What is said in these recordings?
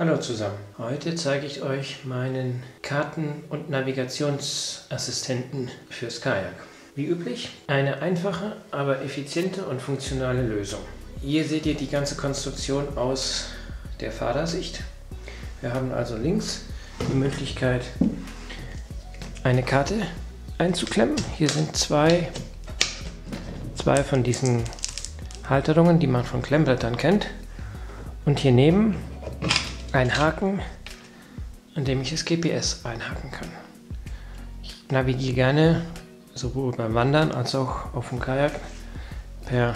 Hallo zusammen. Heute zeige ich euch meinen Karten- und Navigationsassistenten fürs Kajak. Wie üblich eine einfache, aber effiziente und funktionale Lösung. Hier seht ihr die ganze Konstruktion aus der Fahrersicht. Wir haben also links die Möglichkeit, eine Karte einzuklemmen. Hier sind zwei, zwei von diesen Halterungen, die man von Klemmbrettern kennt. Und hier neben ein Haken, an dem ich das GPS einhaken kann. Ich navigiere gerne sowohl beim Wandern als auch auf dem Kajak per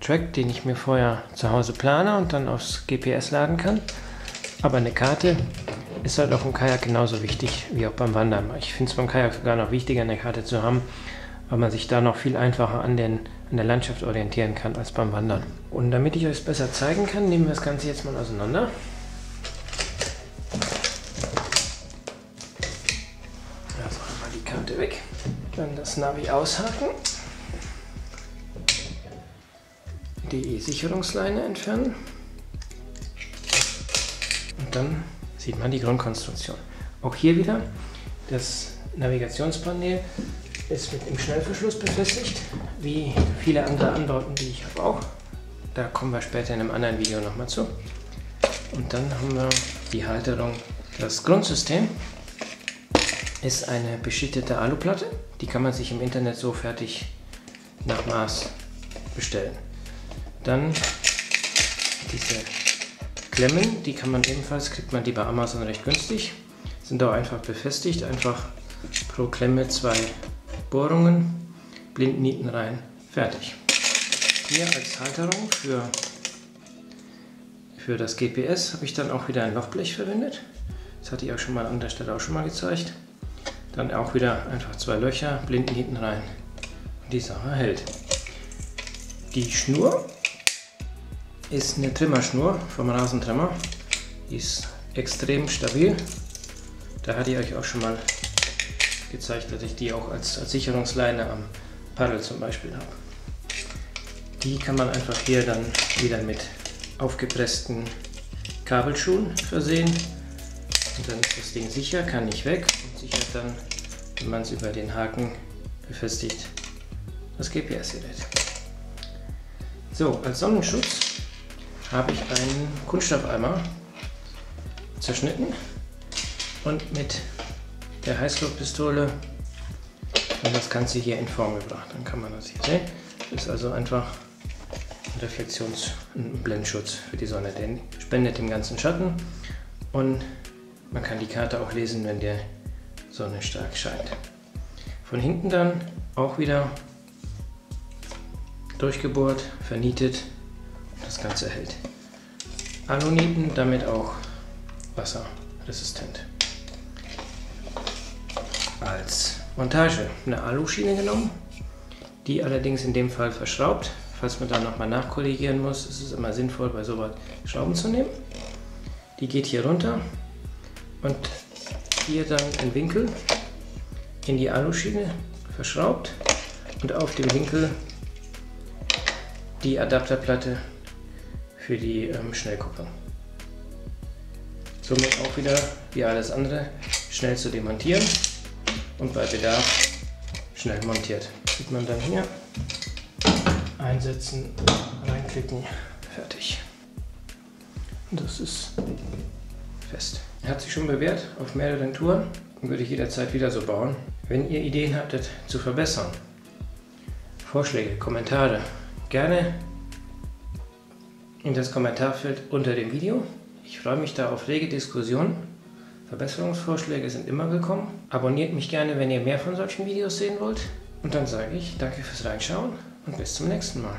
Track, den ich mir vorher zu Hause plane und dann aufs GPS laden kann. Aber eine Karte ist halt auf dem Kajak genauso wichtig wie auch beim Wandern. Ich finde es beim Kajak sogar noch wichtiger, eine Karte zu haben, weil man sich da noch viel einfacher an, den, an der Landschaft orientieren kann als beim Wandern. Und damit ich euch es besser zeigen kann, nehmen wir das Ganze jetzt mal auseinander. Dann das Navi aushaken. Die Sicherungsleine entfernen. Und dann sieht man die Grundkonstruktion. Auch hier wieder das Navigationspanel ist mit dem Schnellverschluss befestigt, wie viele andere Anbauten, die ich habe auch. Da kommen wir später in einem anderen Video nochmal zu. Und dann haben wir die Halterung, das Grundsystem ist eine beschichtete Aluplatte. Die kann man sich im Internet so fertig nach Maß bestellen. Dann diese Klemmen, die kann man ebenfalls, kriegt man die bei Amazon recht günstig. Sind auch einfach befestigt, einfach pro Klemme zwei Bohrungen, Blindnieten rein, fertig. Hier als Halterung für, für das GPS habe ich dann auch wieder ein Lochblech verwendet. Das hatte ich auch schon mal an der Stelle auch schon mal gezeigt. Dann auch wieder einfach zwei Löcher, Blindennieten rein. Und die Sache hält. Die Schnur ist eine Trimmerschnur vom Rasentrimmer. Die ist extrem stabil. Da hatte ich euch auch schon mal gezeigt, dass ich die auch als, als Sicherungsleine am Paddel zum Beispiel habe. Die kann man einfach hier dann wieder mit aufgepressten Kabelschuhen versehen. Und dann ist das Ding sicher, kann nicht weg und sichert dann wenn man es über den Haken befestigt, das GPS-Gerät. So, als Sonnenschutz habe ich einen Kunststoffeimer zerschnitten und mit der Heißluftpistole das Ganze hier in Form gebracht. Dann kann man das hier sehen. Das ist also einfach ein Reflexions- und Blendschutz für die Sonne. Der spendet dem ganzen Schatten und man kann die Karte auch lesen, wenn der Sonne stark scheint. Von hinten dann auch wieder durchgebohrt, vernietet und das Ganze hält. Alunieten, damit auch wasserresistent. Als Montage eine Aluschiene genommen, die allerdings in dem Fall verschraubt. Falls man da nochmal nachkorrigieren muss, ist es immer sinnvoll, bei sowas Schrauben zu nehmen. Die geht hier runter und hier dann ein Winkel in die Aluschiene verschraubt und auf dem Winkel die Adapterplatte für die ähm, Schnellkupplung. Somit auch wieder wie alles andere schnell zu demontieren und bei Bedarf schnell montiert. Sieht man dann hier einsetzen, reinklicken, fertig. Das ist fest. Hat sich schon bewährt auf mehreren Touren und würde ich jederzeit wieder so bauen. Wenn ihr Ideen habt, zu verbessern, Vorschläge, Kommentare, gerne in das Kommentarfeld unter dem Video. Ich freue mich da auf rege Diskussionen. Verbesserungsvorschläge sind immer willkommen. Abonniert mich gerne, wenn ihr mehr von solchen Videos sehen wollt. Und dann sage ich danke fürs Reinschauen und bis zum nächsten Mal.